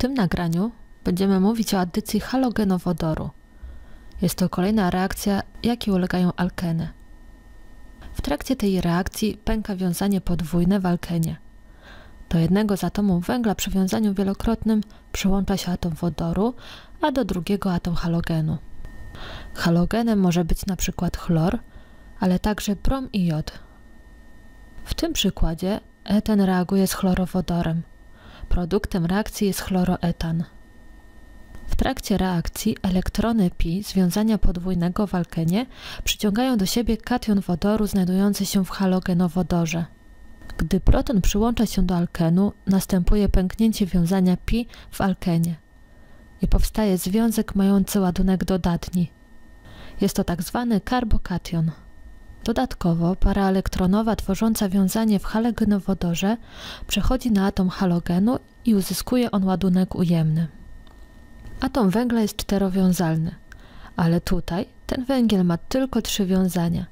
tym nagraniu będziemy mówić o addycji halogenowodoru. Jest to kolejna reakcja, jakiej ulegają alkeny. W trakcie tej reakcji pęka wiązanie podwójne w alkenie. Do jednego z atomów węgla przy wiązaniu wielokrotnym przyłącza się atom wodoru, a do drugiego atom halogenu. Halogenem może być na przykład chlor, ale także brom i jod. W tym przykładzie eten reaguje z chlorowodorem. Produktem reakcji jest chloroetan. W trakcie reakcji elektrony pi związania podwójnego w alkenie przyciągają do siebie kation wodoru znajdujący się w halogenowodorze. Gdy proton przyłącza się do alkenu, następuje pęknięcie wiązania pi w alkenie i powstaje związek mający ładunek dodatni. Jest to tak zwany karbokation. Dodatkowo para elektronowa tworząca wiązanie w halogenowodorze przechodzi na atom halogenu i uzyskuje on ładunek ujemny. Atom węgla jest czterowiązalny, ale tutaj ten węgiel ma tylko trzy wiązania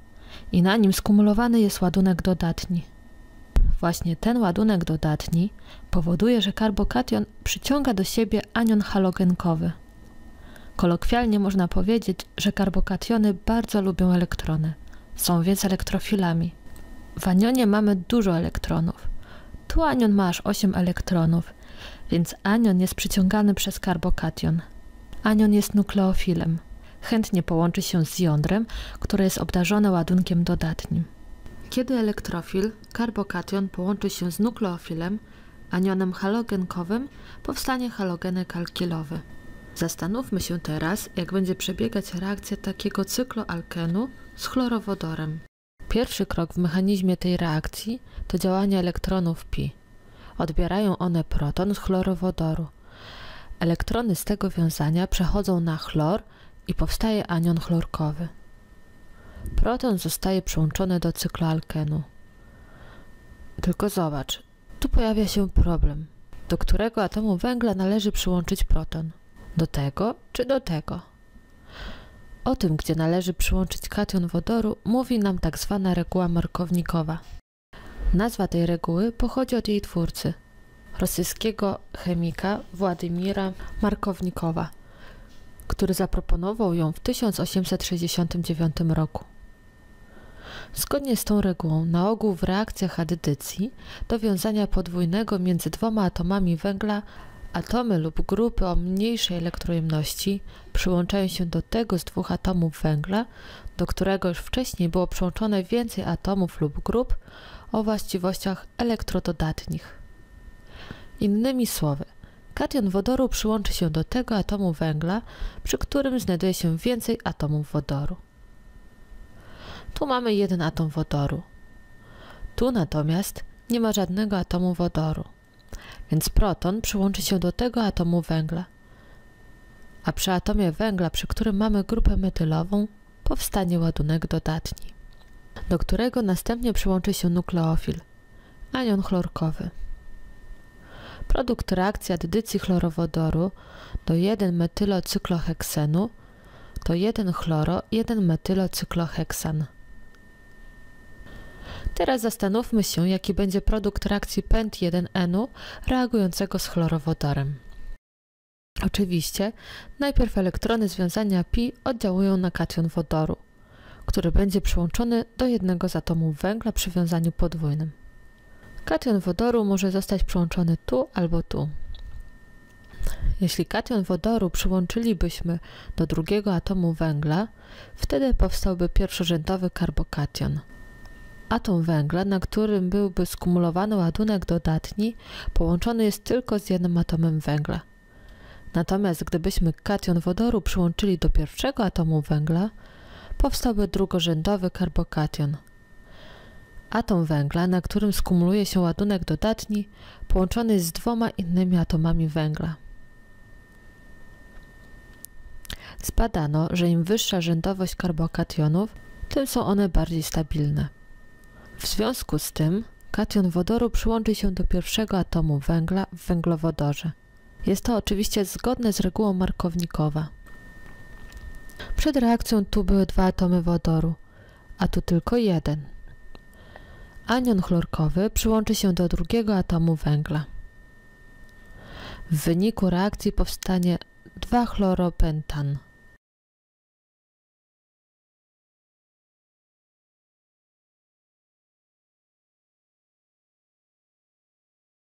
i na nim skumulowany jest ładunek dodatni. Właśnie ten ładunek dodatni powoduje, że karbokation przyciąga do siebie anion halogenkowy. Kolokwialnie można powiedzieć, że karbokationy bardzo lubią elektrony. Są więc elektrofilami. W anionie mamy dużo elektronów. Tu anion ma aż 8 elektronów, więc anion jest przyciągany przez karbokation. Anion jest nukleofilem. Chętnie połączy się z jądrem, które jest obdarzone ładunkiem dodatnim. Kiedy elektrofil, karbokation połączy się z nukleofilem, anionem halogenkowym, powstanie halogenek alkilowy. Zastanówmy się teraz, jak będzie przebiegać reakcja takiego cykloalkenu z chlorowodorem. Pierwszy krok w mechanizmie tej reakcji to działanie elektronów pi. Odbierają one proton z chlorowodoru. Elektrony z tego wiązania przechodzą na chlor i powstaje anion chlorkowy. Proton zostaje przyłączony do cykloalkenu. Tylko zobacz, tu pojawia się problem. Do którego atomu węgla należy przyłączyć proton? Do tego czy do tego? O tym, gdzie należy przyłączyć kation wodoru, mówi nam tak zwana reguła markownikowa. Nazwa tej reguły pochodzi od jej twórcy, rosyjskiego chemika Władimira Markownikowa, który zaproponował ją w 1869 roku. Zgodnie z tą regułą, na ogół w reakcjach addycji do wiązania podwójnego między dwoma atomami węgla atomy lub grupy o mniejszej elektrojemności przyłączają się do tego z dwóch atomów węgla, do którego już wcześniej było przyłączone więcej atomów lub grup o właściwościach elektrododatnich. Innymi słowy, kation wodoru przyłączy się do tego atomu węgla, przy którym znajduje się więcej atomów wodoru. Tu mamy jeden atom wodoru. Tu natomiast nie ma żadnego atomu wodoru, więc proton przyłączy się do tego atomu węgla. A przy atomie węgla, przy którym mamy grupę metylową, powstanie ładunek dodatni, do którego następnie przyłączy się nukleofil, anion chlorkowy. Produkt reakcji addycji chlorowodoru do 1-metylocykloheksenu to 1-chloro, 1-metylocykloheksan. Teraz zastanówmy się, jaki będzie produkt reakcji PENT1-enu reagującego z chlorowodorem. Oczywiście, najpierw elektrony związania pi oddziałują na kation wodoru, który będzie przyłączony do jednego z atomów węgla przy wiązaniu podwójnym. Kation wodoru może zostać przyłączony tu albo tu. Jeśli kation wodoru przyłączylibyśmy do drugiego atomu węgla, wtedy powstałby pierwszorzędowy karbokation. Atom węgla, na którym byłby skumulowany ładunek dodatni, połączony jest tylko z jednym atomem węgla. Natomiast gdybyśmy kation wodoru przyłączyli do pierwszego atomu węgla, powstałby drugorzędowy karbokation. Atom węgla, na którym skumuluje się ładunek dodatni, połączony jest z dwoma innymi atomami węgla. Zbadano, że im wyższa rzędowość karbokationów, tym są one bardziej stabilne. W związku z tym kation wodoru przyłączy się do pierwszego atomu węgla w węglowodorze. Jest to oczywiście zgodne z regułą markownikowa. Przed reakcją tu były dwa atomy wodoru, a tu tylko jeden. Anion chlorkowy przyłączy się do drugiego atomu węgla. W wyniku reakcji powstanie 2-chloropentan.